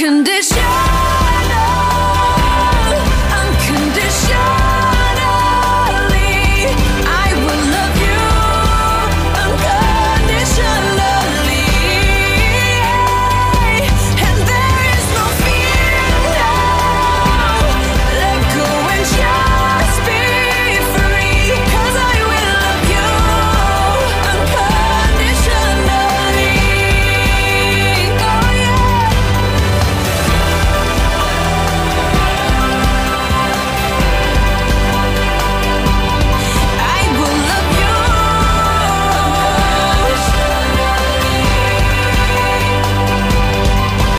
condition.